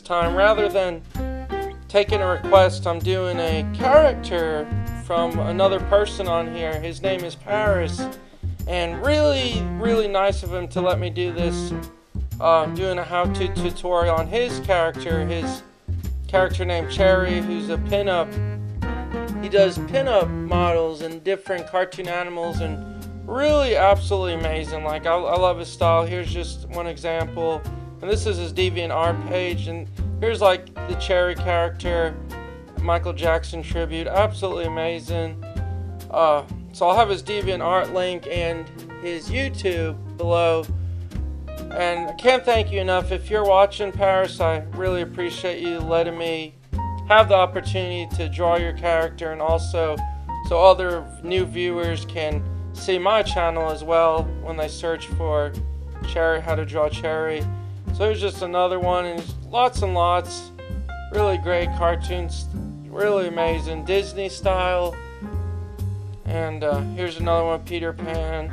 time. Rather than taking a request, I'm doing a character from another person on here. His name is Paris. And really, really nice of him to let me do this. Uh, doing a how-to tutorial on his character. His character named Cherry, who's a pinup. He does pinup models and different cartoon animals and really absolutely amazing. Like, I, I love his style. Here's just one example. And this is his DeviantArt page. And here's like the Cherry character, Michael Jackson tribute. Absolutely amazing. Uh, so I'll have his DeviantArt link and his YouTube below. And I can't thank you enough. If you're watching Paris, I really appreciate you letting me have the opportunity to draw your character and also so other new viewers can see my channel as well when they search for Cherry, how to draw Cherry. So here's just another one and lots and lots. Really great cartoons, really amazing Disney style. And uh, here's another one, Peter Pan.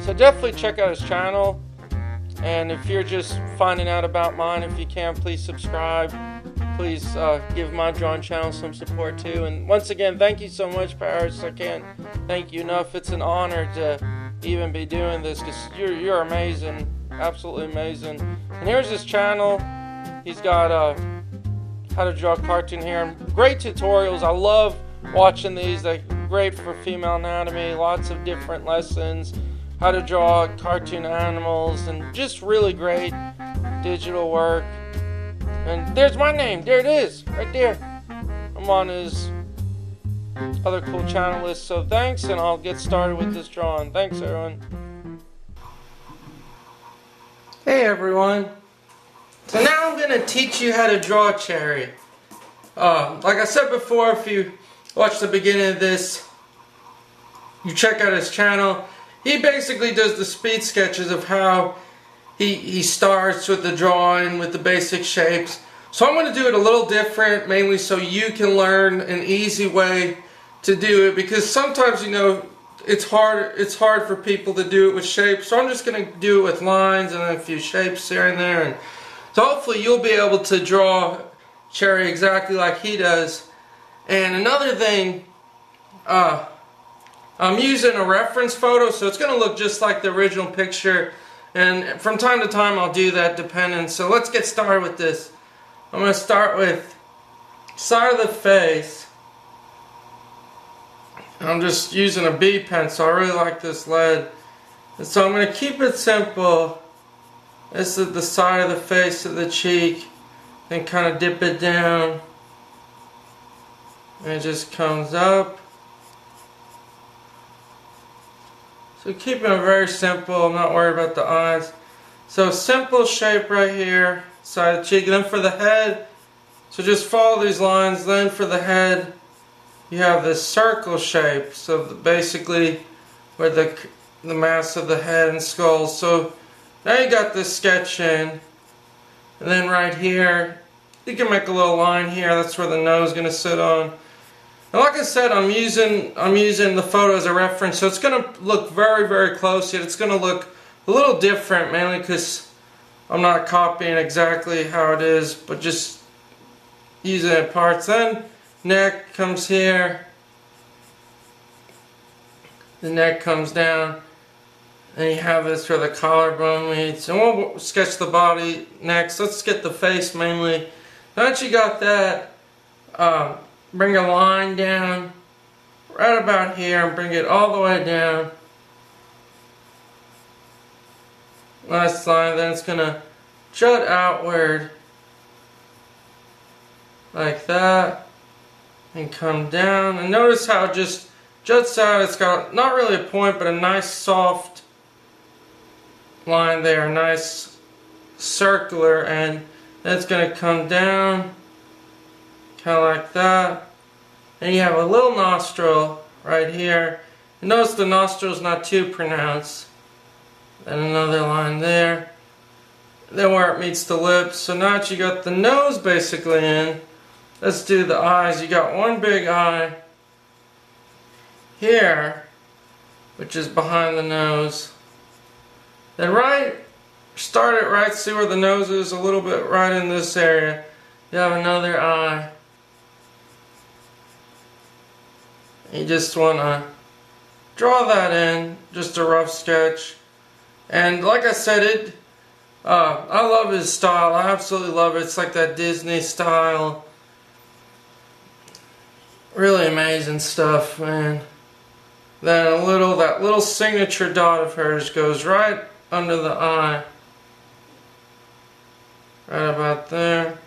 So definitely check out his channel. And if you're just finding out about mine, if you can, please subscribe. Please uh, give my drawing channel some support too. And once again, thank you so much, Paris. I can't thank you enough. It's an honor to even be doing this because you're, you're amazing. Absolutely amazing. And here's his channel. He's got uh, how to draw cartoon here. Great tutorials. I love watching these. They're great for female anatomy. Lots of different lessons how to draw cartoon animals, and just really great digital work. And there's my name. There it is, right there. I'm on his other cool channel list. So thanks, and I'll get started with this drawing. Thanks, everyone. Hey, everyone. So now I'm going to teach you how to draw a cherry. Uh, like I said before, if you watch the beginning of this, you check out his channel he basically does the speed sketches of how he, he starts with the drawing with the basic shapes. So I'm going to do it a little different, mainly so you can learn an easy way to do it because sometimes, you know, it's hard it's hard for people to do it with shapes. So I'm just going to do it with lines and a few shapes here and there. And so hopefully you'll be able to draw Cherry exactly like he does. And another thing, uh, I'm using a reference photo, so it's going to look just like the original picture. And from time to time, I'll do that depending. So let's get started with this. I'm to start with side of the face. I'm just using a B pen, so I really like this lead. And so I'm going to keep it simple. This is the side of the face of the cheek. And kind of dip it down. And it just comes up. So keeping it very simple, I'm not worried about the eyes. So simple shape right here, side of the cheek. And then for the head, so just follow these lines. Then for the head, you have this circle shape. So basically where the, the mass of the head and skull. So now you got this sketch in. And then right here, you can make a little line here. That's where the nose is going to sit on. And like I said, I'm using I'm using the photo as a reference, so it's going to look very, very close, yet it's going to look a little different, mainly because I'm not copying exactly how it is, but just using it parts. Then neck comes here, the neck comes down, and you have this where the collarbone meets. And we'll sketch the body next. Let's get the face mainly. Now that you got that, um, bring a line down right about here and bring it all the way down. Last line, then it's going to jut outward like that and come down. And notice how it just juts out. It's got not really a point, but a nice soft line there, nice circular, and that's going to come down kind of like that. And you have a little nostril right here. And notice the nostril is not too pronounced. Then another line there. Then where it meets the lips. So now that you got the nose basically in, let's do the eyes. You got one big eye here, which is behind the nose. Then right start it right, see where the nose is, a little bit right in this area. You have another eye. You just want to draw that in, just a rough sketch. And like I said, it. Uh, I love his style. I absolutely love it. It's like that Disney style. Really amazing stuff, man. Then a little, that little signature dot of hers goes right under the eye. Right about there.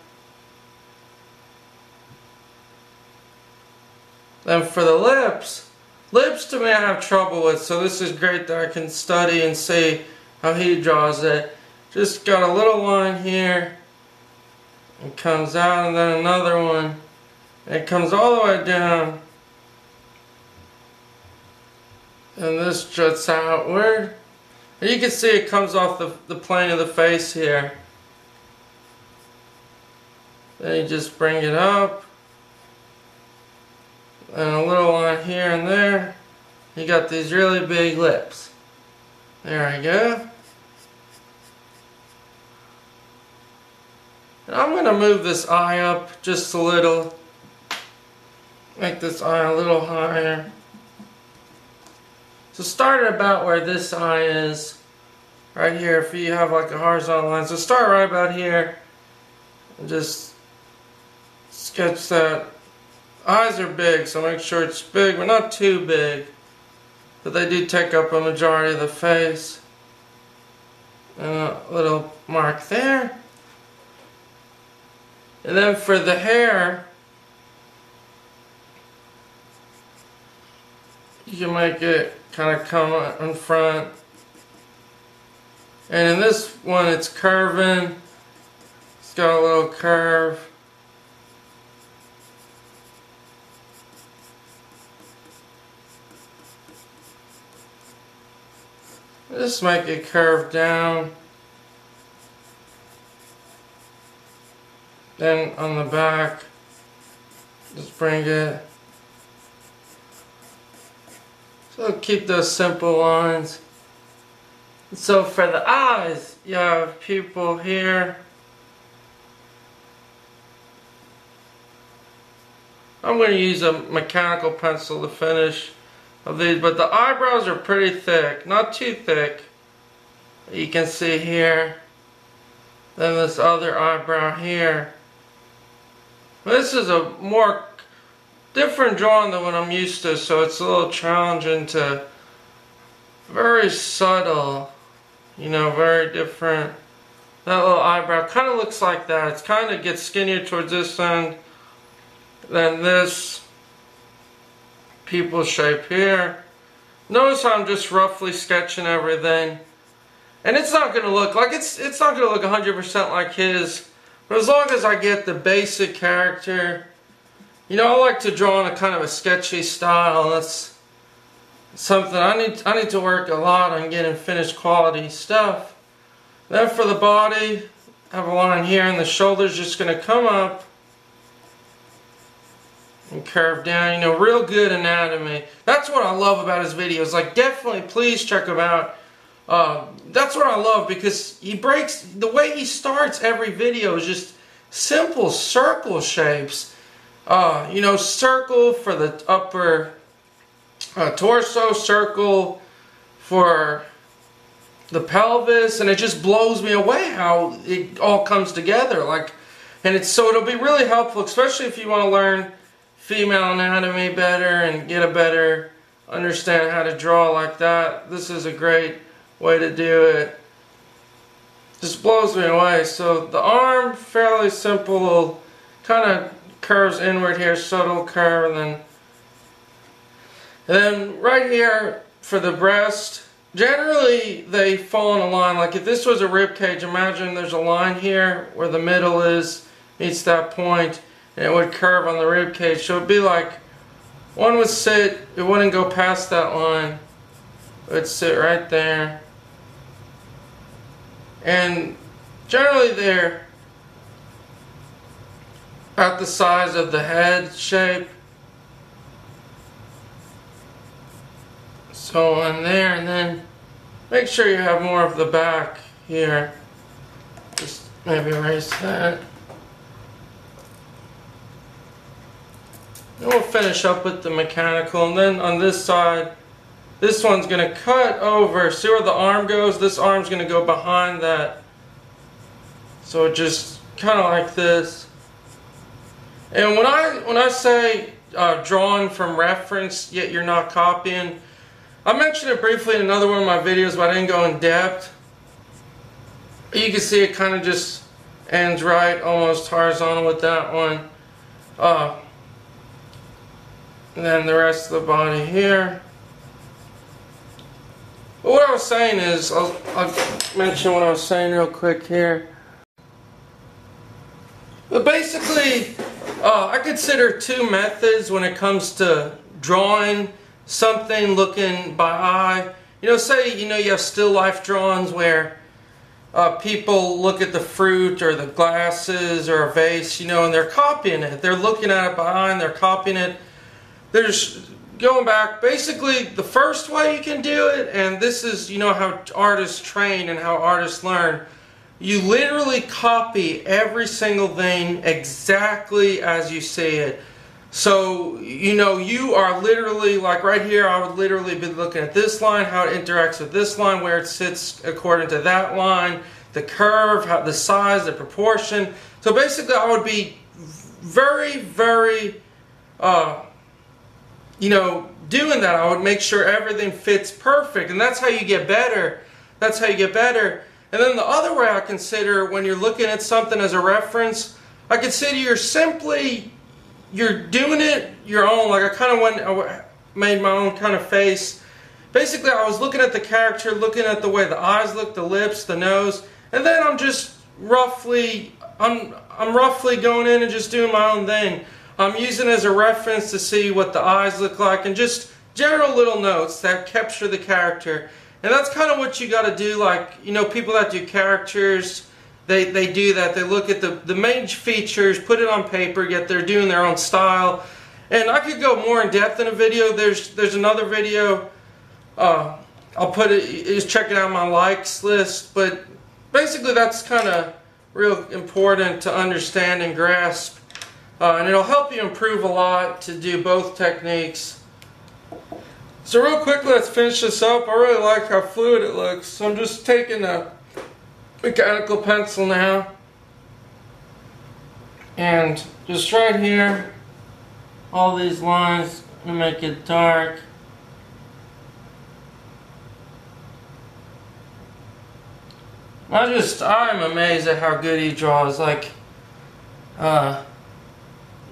Then for the lips, lips to me I have trouble with, so this is great that I can study and see how he draws it. Just got a little line here. It comes out and then another one. It comes all the way down. And this juts outward. And you can see it comes off the, the plane of the face here. Then you just bring it up. And a little line here and there. You got these really big lips. There we go. And I'm going to move this eye up just a little. Make this eye a little higher. So start about where this eye is. Right here, if you have like a horizontal line. So start right about here. And just sketch that. Eyes are big, so make sure it's big, but not too big. But they do take up a majority of the face. And a little mark there. And then for the hair, you can make it kind of come in front. And in this one, it's curving. It's got a little curve. Just make it curve down. Then on the back, just bring it. So keep those simple lines. So for the eyes, you have pupil here. I'm going to use a mechanical pencil to finish of these, but the eyebrows are pretty thick, not too thick. You can see here. Then this other eyebrow here. This is a more different drawing than what I'm used to, so it's a little challenging to very subtle, you know, very different. That little eyebrow kind of looks like that. It's kind of gets skinnier towards this end than this people shape here. Notice how I'm just roughly sketching everything. And it's not going to look like, it's it's not going to look 100% like his. But as long as I get the basic character, you know, I like to draw in a kind of a sketchy style. That's something I need, I need to work a lot on getting finished quality stuff. Then for the body, I have a line here and the shoulder's just going to come up and curve down. You know, real good anatomy. That's what I love about his videos. Like, definitely, please check him out. Uh, that's what I love because he breaks, the way he starts every video is just simple circle shapes. Uh, you know, circle for the upper uh, torso, circle for the pelvis, and it just blows me away how it all comes together. Like, and it's so it'll be really helpful, especially if you want to learn female anatomy better and get a better understand how to draw like that. This is a great way to do it. Just blows me away. So the arm, fairly simple, kind of curves inward here, subtle curve, and then, then right here for the breast, generally they fall in a line. Like if this was a rib cage, imagine there's a line here where the middle is, meets that point, and it would curve on the rib cage. So it'd be like one would sit, it wouldn't go past that line. It would sit right there. And generally they're about the size of the head shape. So in there and then make sure you have more of the back here. Just maybe erase that. And we'll finish up with the mechanical and then on this side this one's going to cut over. See where the arm goes? This arm's going to go behind that. So just kind of like this. And when I when I say uh, drawn from reference, yet you're not copying, I mentioned it briefly in another one of my videos, but I didn't go in depth. You can see it kind of just ends right, almost horizontal with that one. Uh, and then the rest of the body here. But what I was saying is, I'll, I'll mention what I was saying real quick here. But basically, uh, I consider two methods when it comes to drawing something looking by eye. You know, say, you know, you have still life drawings where uh, people look at the fruit or the glasses or a vase, you know, and they're copying it. They're looking at it behind, they're copying it. There's going back, basically the first way you can do it, and this is, you know, how artists train and how artists learn. You literally copy every single thing exactly as you see it. So, you know, you are literally, like right here, I would literally be looking at this line, how it interacts with this line, where it sits according to that line, the curve, how, the size, the proportion. So basically, I would be very, very, uh, you know, doing that, I would make sure everything fits perfect. And that's how you get better. That's how you get better. And then the other way I consider when you're looking at something as a reference, I consider you're simply, you're doing it your own. Like I kind of went, I made my own kind of face. Basically, I was looking at the character, looking at the way the eyes look, the lips, the nose, and then I'm just roughly, I'm, I'm roughly going in and just doing my own thing. I'm using as a reference to see what the eyes look like and just general little notes that capture the character. And that's kind of what you got to do like, you know, people that do characters, they, they do that. They look at the, the main features, put it on paper, yet they're doing their own style. And I could go more in depth in a video. There's there's another video. Uh, I'll put it, is it out my likes list. But basically that's kind of real important to understand and grasp uh, and it'll help you improve a lot to do both techniques. So real quick, let's finish this up. I really like how fluid it looks. So I'm just taking a mechanical pencil now. And just right here, all these lines, to make it dark. I just, I'm amazed at how good he draws. Like, uh,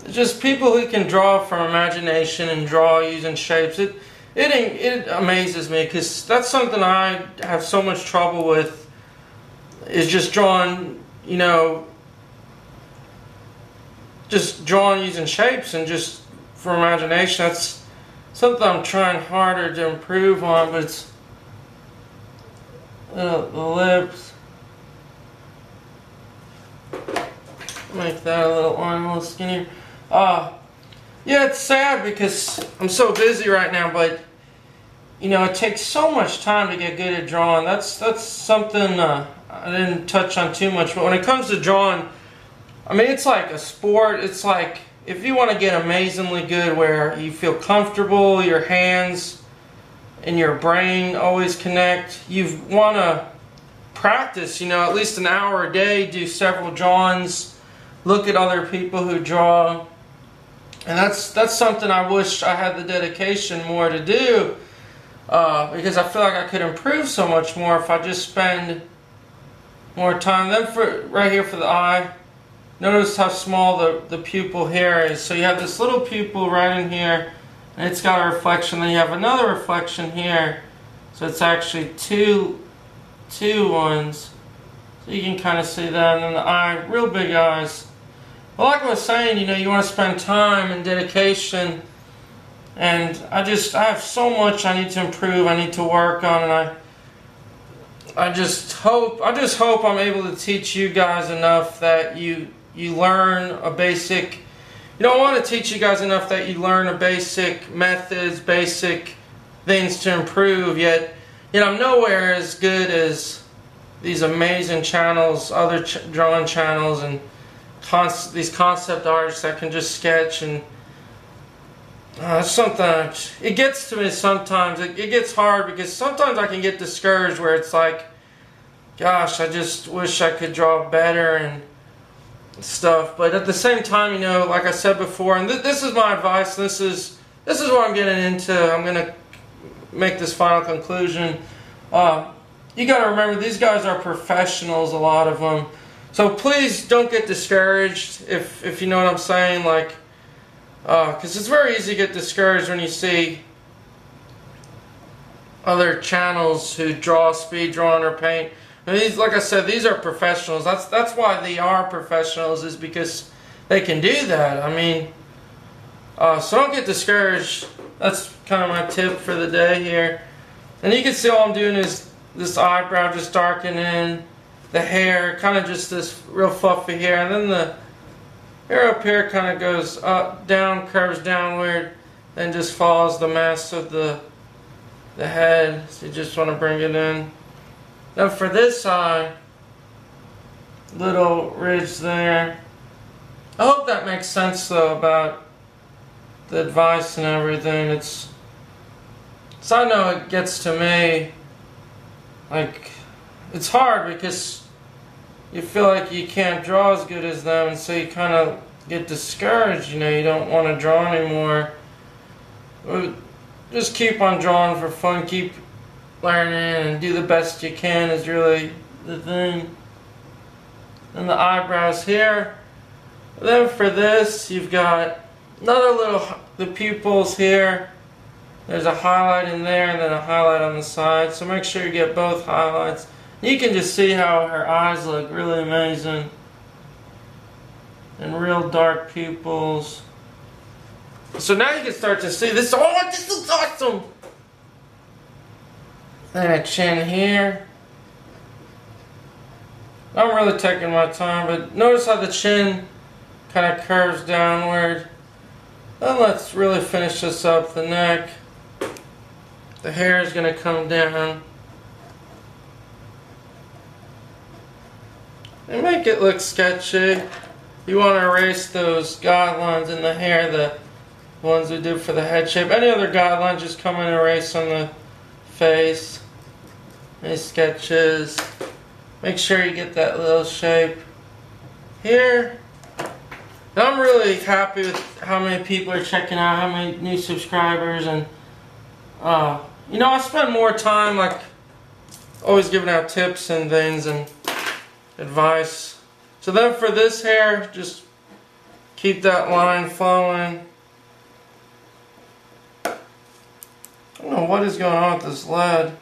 just people who can draw from imagination and draw using shapes. It it it amazes me because that's something I have so much trouble with. Is just drawing, you know, just drawing using shapes and just for imagination. That's something I'm trying harder to improve on, but it's uh, the lips. Make that a little arm a little skinnier. Uh, yeah, it's sad because I'm so busy right now, but you know, it takes so much time to get good at drawing. That's that's something uh, I didn't touch on too much, but when it comes to drawing, I mean, it's like a sport. It's like if you want to get amazingly good, where you feel comfortable, your hands and your brain always connect. You want to practice, you know, at least an hour a day, do several drawings, look at other people who draw and that's that's something I wish I had the dedication more to do uh, because I feel like I could improve so much more if I just spend more time. Then for right here for the eye, notice how small the, the pupil here is. So you have this little pupil right in here and it's got a reflection. Then you have another reflection here. So it's actually two, two ones. So you can kind of see that. And then the eye, real big eyes. Well, like I was saying, you know, you want to spend time and dedication. And I just, I have so much I need to improve, I need to work on, and I, I just hope, I just hope I'm able to teach you guys enough that you, you learn a basic, you I want to teach you guys enough that you learn a basic methods, basic things to improve, yet, you know, I'm nowhere as good as these amazing channels, other ch drawing channels, and these concept artists that can just sketch and uh, sometimes. It gets to me sometimes. It, it gets hard because sometimes I can get discouraged where it's like gosh I just wish I could draw better and stuff. But at the same time you know like I said before and th this is my advice. This is this is what I'm getting into. I'm gonna make this final conclusion. Uh, you got to remember these guys are professionals a lot of them so please don't get discouraged if if you know what I'm saying. Like because uh, it's very easy to get discouraged when you see other channels who draw speed drawing or paint. And these like I said these are professionals. That's that's why they are professionals is because they can do that. I mean uh, so don't get discouraged. That's kind of my tip for the day here. And you can see all I'm doing is this eyebrow just darkening, the hair, kind of just this real fluffy hair, and then the hair up here kind of goes up, down, curves downward, then just follows the mass of the the head. So you just want to bring it in. Now for this eye, little ridge there. I hope that makes sense though about the advice and everything. It's so I know it gets to me, like, it's hard because you feel like you can't draw as good as them, and so you kind of get discouraged, you know, you don't want to draw anymore. Just keep on drawing for fun, keep learning, and do the best you can is really the thing. And the eyebrows here. Then for this, you've got another little, the pupils here. There's a highlight in there and then a highlight on the side. So make sure you get both highlights. You can just see how her eyes look really amazing. And real dark pupils. So now you can start to see this. Oh, this looks awesome! Then a chin here. I'm really taking my time, but notice how the chin kind of curves downward. Then let's really finish this up, the neck. The hair is going to come down. And make it look sketchy. You want to erase those guidelines in the hair, the ones we did for the head shape. Any other guidelines, just come and erase on the face. Any sketches. Make sure you get that little shape here. I'm really happy with how many people are checking out, how many new subscribers, and uh, you know, I spend more time like always giving out tips and things and advice. So then for this hair, just keep that line flowing. I don't know what is going on with this lead.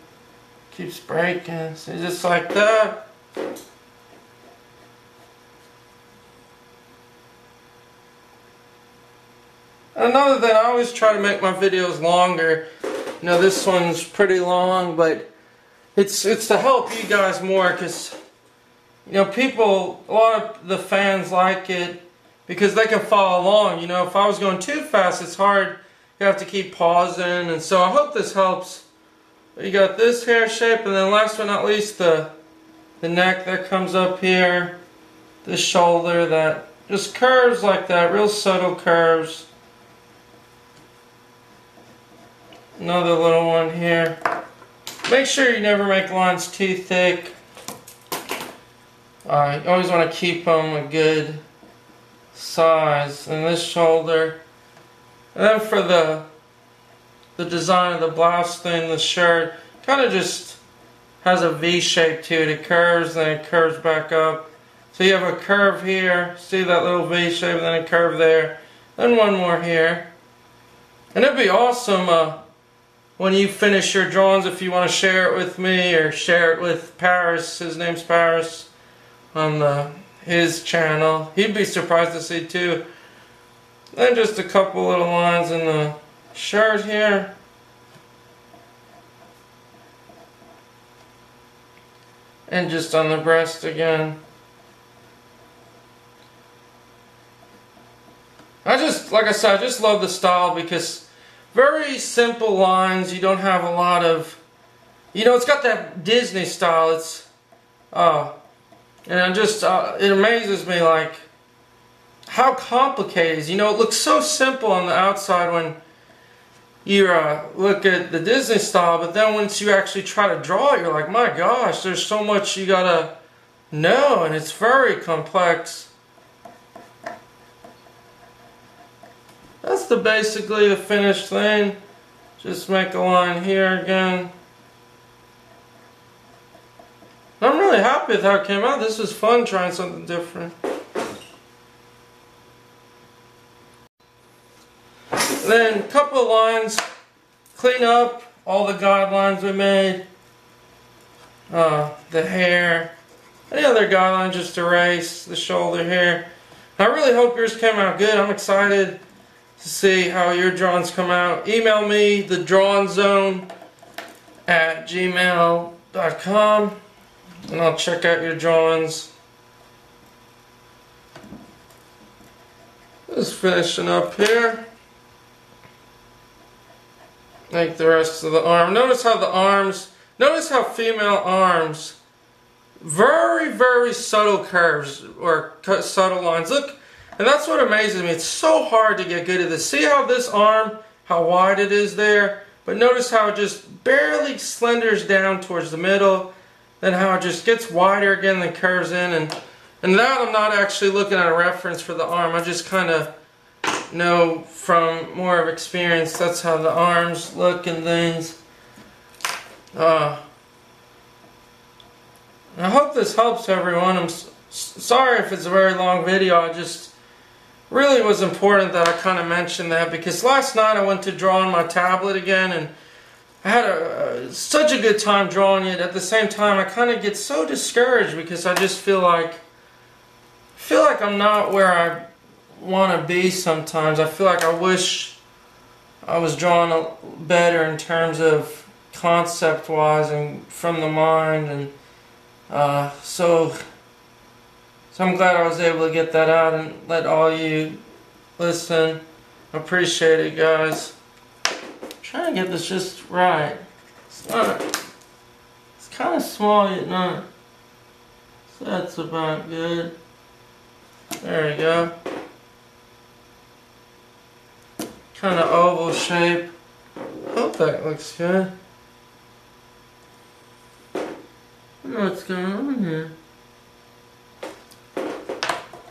Keeps breaking. See, just like that. Another thing, I always try to make my videos longer. You know, this one's pretty long, but it's it's to help you guys more because you know people, a lot of the fans like it because they can follow along. You know, if I was going too fast, it's hard. You have to keep pausing, and so I hope this helps. You got this hair shape, and then last but not least, the the neck that comes up here, the shoulder that just curves like that, real subtle curves. Another little one here. Make sure you never make lines too thick. Uh, you always want to keep them a good size. in this shoulder. And then for the the design of the blouse thing, the shirt, kind of just has a V shape to it. It curves, then it curves back up. So you have a curve here, see that little V shape, then a curve there, then one more here. And it'd be awesome uh, when you finish your drawings, if you want to share it with me or share it with Paris, his name's Paris, on the, his channel. He'd be surprised to see too. Then just a couple little lines in the shirt here. And just on the breast again. I just, like I said, I just love the style because very simple lines. You don't have a lot of, you know, it's got that Disney style. It's, Uh, and it just, uh, it amazes me like how complicated is. You know, it looks so simple on the outside when you uh, look at the Disney style, but then once you actually try to draw it, you're like, my gosh, there's so much you gotta know, and it's very complex. That's the basically the finished thing. Just make a line here again. I'm really happy with how it came out. This was fun trying something different. Then a couple of lines, clean up all the guidelines we made. Uh, the hair, any other guidelines, just erase the shoulder hair. I really hope yours came out good. I'm excited to see how your drawings come out. Email me, the drawing zone at gmail.com and I'll check out your drawings. Just finishing up here. Like the rest of the arm. Notice how the arms, notice how female arms, very, very subtle curves or subtle lines. Look, and that's what amazes me. It's so hard to get good at this. See how this arm, how wide it is there? But notice how it just barely slenders down towards the middle. Then how it just gets wider again, then curves in. And, and that I'm not actually looking at a reference for the arm. I just kind of know from more of experience that's how the arms look and things. Uh, I hope this helps everyone. I'm sorry if it's a very long video. I just really was important that I kind of mentioned that because last night I went to draw on my tablet again and I had a, such a good time drawing it. At the same time, I kind of get so discouraged because I just feel like feel like I'm not where I want to be sometimes. I feel like I wish I was drawing a, better in terms of concept wise and from the mind and uh, so so I'm glad I was able to get that out and let all you listen. Appreciate it, guys. Trying to get this just right. It's not. It's kind of small yet not. So that's about good. There we go. Kind of oval shape. Hope that looks good. What's going on here.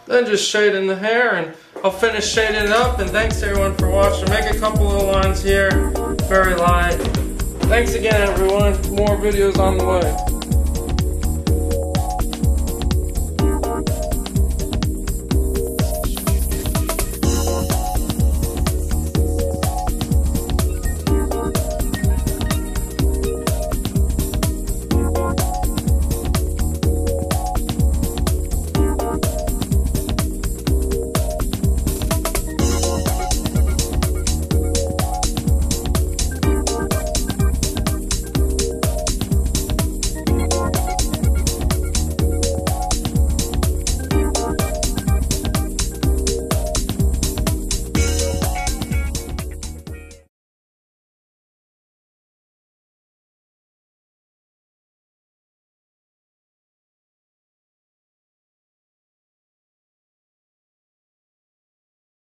Then just shading the hair and I'll finish shading it up and thanks everyone for watching. Make a couple of lines here, very light. Thanks again everyone, more videos on the way.